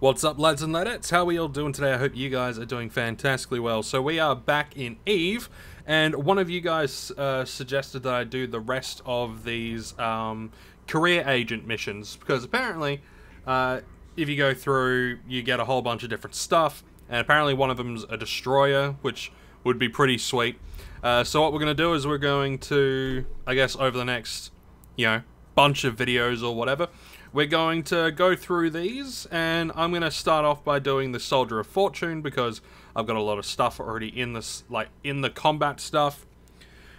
What's up, lads and ladettes? How are we all doing today? I hope you guys are doing fantastically well. So we are back in Eve, and one of you guys uh, suggested that I do the rest of these um, career agent missions, because apparently, uh, if you go through, you get a whole bunch of different stuff, and apparently one of them's a destroyer, which would be pretty sweet. Uh, so what we're going to do is we're going to, I guess, over the next, you know, bunch of videos or whatever, we're going to go through these, and I'm going to start off by doing the Soldier of Fortune, because I've got a lot of stuff already in this, like, in the combat stuff.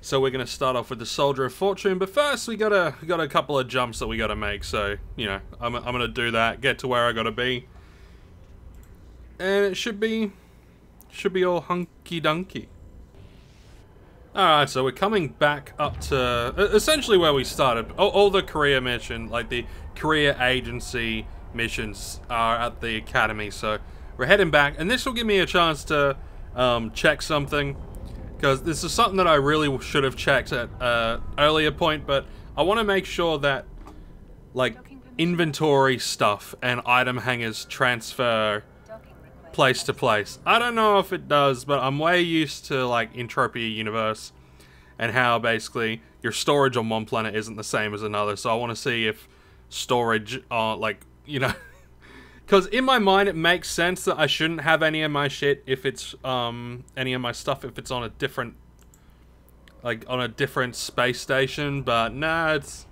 So we're going to start off with the Soldier of Fortune, but first we got a, got a couple of jumps that we got to make, so, you know, I'm, I'm going to do that, get to where I got to be. And it should be, should be all hunky-dunky. Alright, so we're coming back up to essentially where we started. All, all, the career mission, like the career agency missions are at the academy, so we're heading back. And this will give me a chance to um, check something, because this is something that I really should have checked at uh, earlier point, but I want to make sure that, like, inventory stuff and item hangers transfer place to place. I don't know if it does, but I'm way used to like Entropia Universe and how basically your storage on one planet isn't the same as another. So I want to see if storage are like, you know, because in my mind it makes sense that I shouldn't have any of my shit if it's um any of my stuff if it's on a different like on a different space station, but nah, it's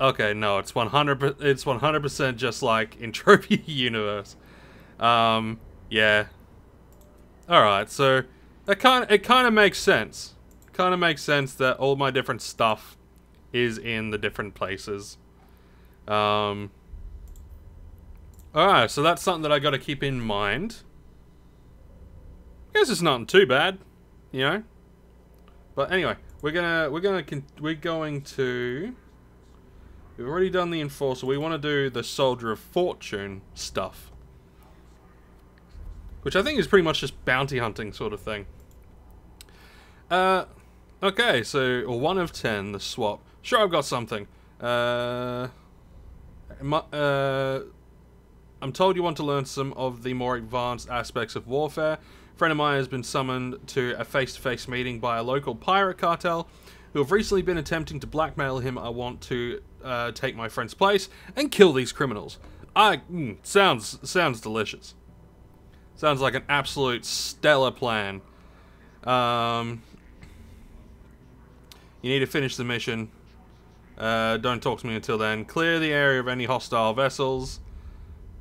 okay. No, it's 100. It's 100 percent just like Entropia Universe. Um, yeah. Alright, so that kind it kind of makes sense. Kind of makes sense that all my different stuff is in the different places. Um, Alright, so that's something that I got to keep in mind. Guess it's not too bad, you know. But anyway, we're gonna we're gonna we're going to. We've already done the enforcer. We want to do the soldier of fortune stuff. Which I think is pretty much just bounty hunting sort of thing. Uh, okay, so one of ten, the swap. Sure, I've got something. Uh, uh, I'm told you want to learn some of the more advanced aspects of warfare. A friend of mine has been summoned to a face-to-face -face meeting by a local pirate cartel who have recently been attempting to blackmail him. I want to uh, take my friend's place and kill these criminals. I mm, sounds sounds delicious. Sounds like an absolute stellar plan. Um, you need to finish the mission. Uh, don't talk to me until then. Clear the area of any hostile vessels.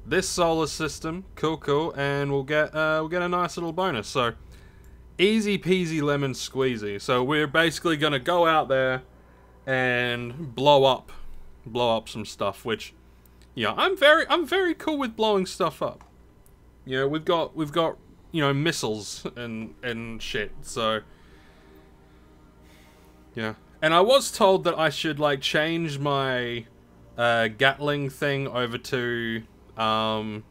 This solar system, cool, cool, and we'll get uh, we'll get a nice little bonus. So, easy peasy lemon squeezy. So we're basically gonna go out there and blow up, blow up some stuff. Which, yeah, I'm very I'm very cool with blowing stuff up. You know, we've got we've got you know missiles and and shit. So yeah, and I was told that I should like change my uh, Gatling thing over to um,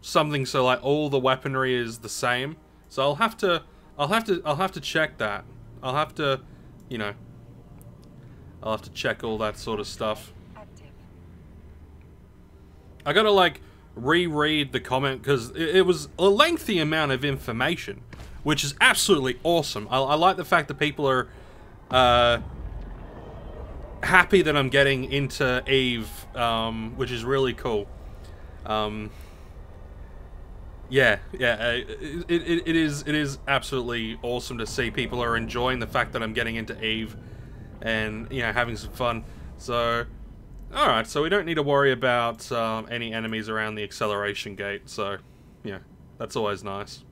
something so like all the weaponry is the same. So I'll have to I'll have to I'll have to check that. I'll have to, you know, I'll have to check all that sort of stuff. I gotta like reread the comment because it, was a lengthy amount of information, which is absolutely awesome. I, I like the fact that people are uh, happy that I'm getting into Eve, um, which is really cool. Um, yeah, yeah, uh, it, it, it is it is absolutely awesome to see people are enjoying the fact that I'm getting into Eve and, you know, having some fun. So, Alright, so we don't need to worry about um, any enemies around the acceleration gate, so, yeah, that's always nice.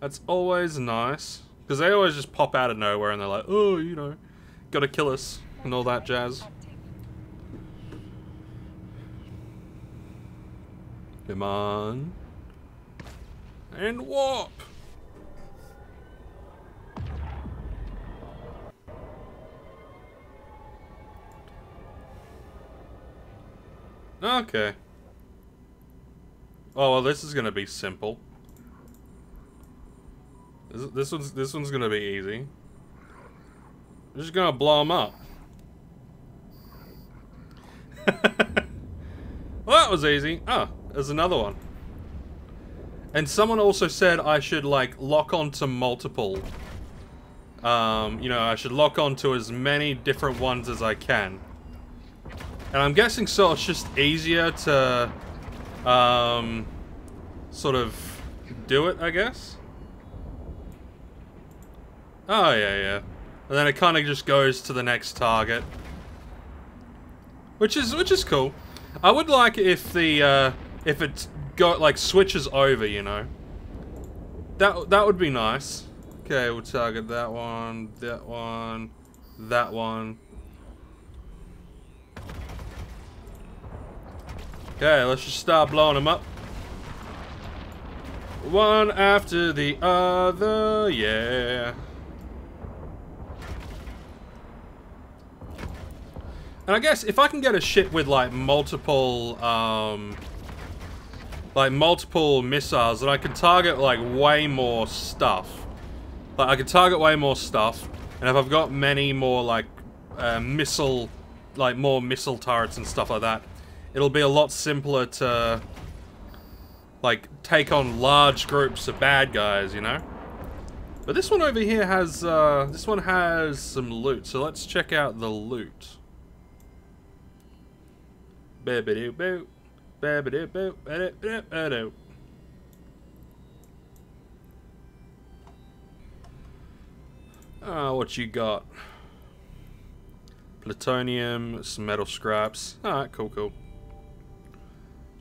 That's always nice. Because they always just pop out of nowhere and they're like, oh, you know, gotta kill us, and all that jazz. Come on. And warp! Okay. Oh, well, this is gonna be simple. This, this one's this one's gonna be easy. I'm just gonna blow them up. well, that was easy. Oh, there's another one. And someone also said I should, like, lock onto multiple. Um, you know, I should lock onto as many different ones as I can. And I'm guessing so it's just easier to, um, sort of do it, I guess. Oh, yeah, yeah. And then it kind of just goes to the next target. Which is, which is cool. I would like if the, uh, if it go, like, switches over, you know. That, that would be nice. Okay, we'll target that one, that one, that one. Okay, let's just start blowing them up. One after the other, yeah. And I guess if I can get a ship with like multiple, um, like multiple missiles, then I can target like way more stuff. Like I can target way more stuff, and if I've got many more like uh, missile, like more missile turrets and stuff like that, it'll be a lot simpler to like take on large groups of bad guys, you know. But this one over here has uh, this one has some loot, so let's check out the loot. Ah, what you got? Plutonium, some metal scraps. Alright, cool, cool.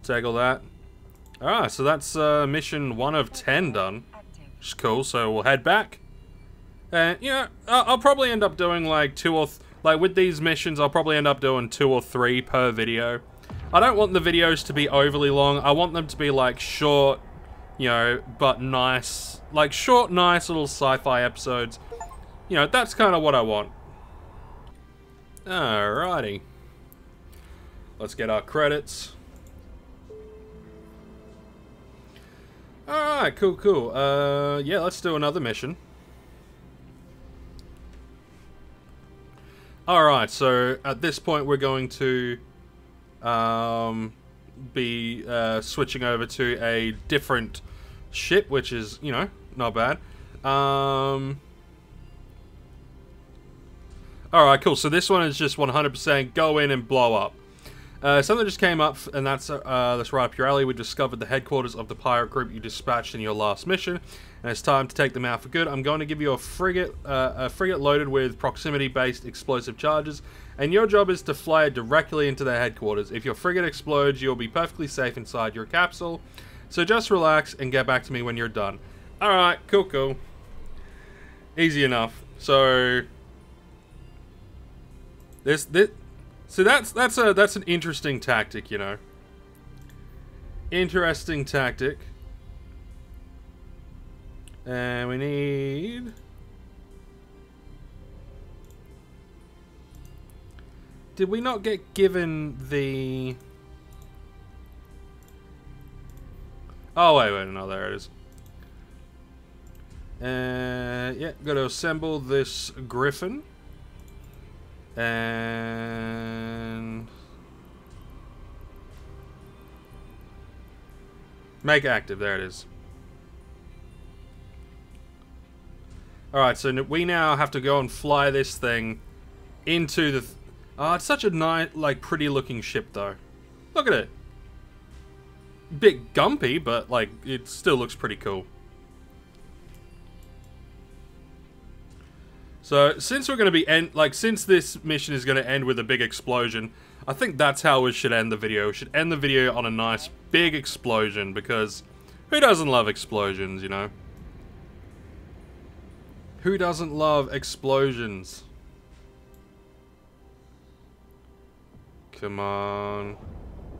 All that. Alright, so that's uh, mission 1 of 10 done. Which is cool, so we'll head back. And, you know, I'll probably end up doing like two or... like, with these missions, I'll probably end up doing two or three per video. I don't want the videos to be overly long. I want them to be, like, short, you know, but nice. Like, short, nice little sci-fi episodes. You know, that's kind of what I want. Alrighty. Let's get our credits. Alright, cool, cool. Uh, yeah, let's do another mission. Alright, so at this point we're going to um, be uh, switching over to a different ship, which is, you know, not bad. Um, Alright, cool. So this one is just 100% go in and blow up. Uh, something just came up, and that's uh, that's right up your alley. We discovered the headquarters of the pirate group you dispatched in your last mission, and it's time to take them out for good. I'm going to give you a frigate, uh, a frigate loaded with proximity-based explosive charges, and your job is to fly it directly into their headquarters. If your frigate explodes, you'll be perfectly safe inside your capsule. So just relax and get back to me when you're done. All right, cool, cool. Easy enough. So this this so that's that's a that's an interesting tactic, you know. Interesting tactic. And we need Did we not get given the Oh wait, wait, no, there it is. Uh, yeah, gotta assemble this griffin. And... Make active, there it is. Alright, so we now have to go and fly this thing into the... Th oh, it's such a nice, like, pretty looking ship, though. Look at it. Bit gumpy, but, like, it still looks pretty cool. So, since we're going to be end, like, since this mission is going to end with a big explosion, I think that's how we should end the video. We should end the video on a nice big explosion, because who doesn't love explosions, you know? Who doesn't love explosions? Come on.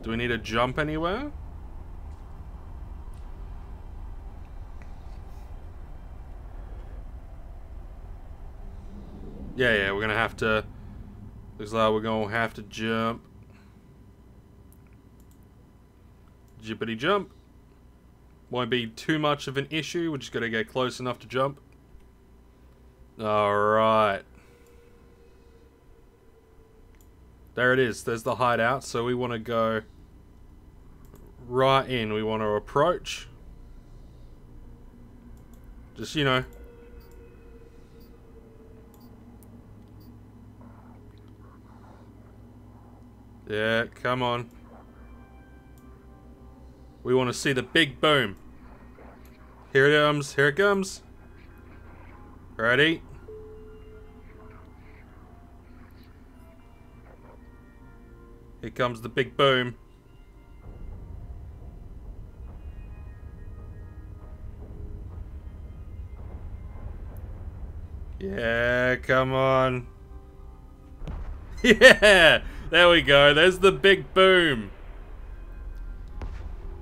Do we need to jump anywhere? Yeah, yeah, we're gonna have to... Looks like we're gonna have to jump. Jippity jump. Won't be too much of an issue, we're just gonna get close enough to jump. Alright. There it is, there's the hideout, so we want to go right in. We want to approach. Just, you know. Yeah, come on. We want to see the big boom. Here it comes. Here it comes. Ready? Here comes the big boom. Yeah, come on. Yeah, there we go. There's the big boom.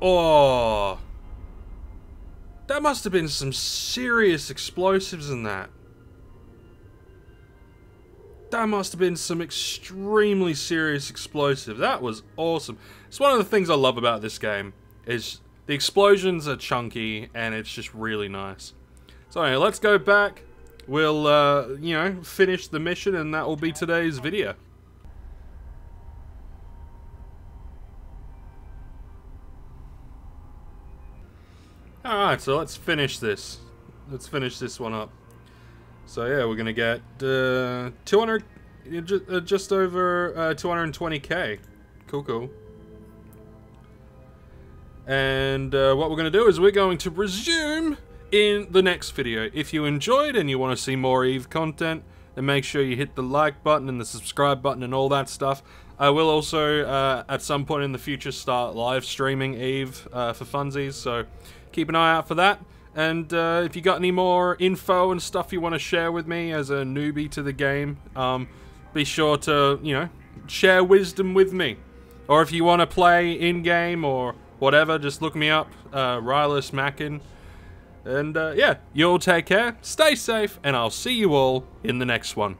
Oh. That must have been some serious explosives in that. That must have been some extremely serious explosive. That was awesome. It's one of the things I love about this game. Is the explosions are chunky and it's just really nice. So anyway, let's go back. We'll, uh, you know, finish the mission and that will be today's video. Alright, so let's finish this. Let's finish this one up. So yeah, we're gonna get uh, 200, uh, just over uh, 220k. Cool, cool. And uh, what we're gonna do is we're going to resume in the next video. If you enjoyed and you want to see more EVE content, then make sure you hit the like button and the subscribe button and all that stuff. I will also, uh, at some point in the future, start live streaming EVE uh, for funsies, so keep an eye out for that. And uh, if you got any more info and stuff you want to share with me as a newbie to the game, um, be sure to, you know, share wisdom with me. Or if you want to play in-game or whatever, just look me up, uh, Rylus Mackin. And uh, yeah, you all take care, stay safe, and I'll see you all in the next one.